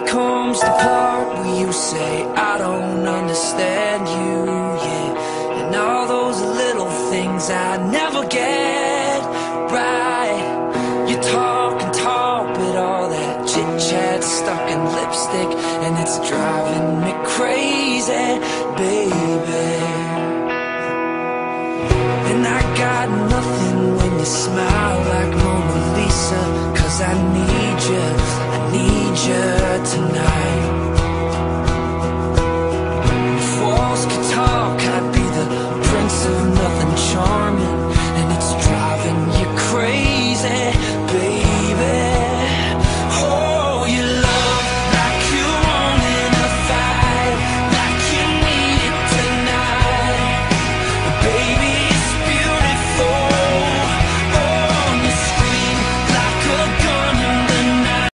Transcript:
Here comes the part where you say I don't understand you, yeah. And all those little things I never get right? You talk and talk, but all that chit-chat stuck in lipstick And it's driving me crazy, baby. And I got nothing when you smile like Mona Lisa Cause I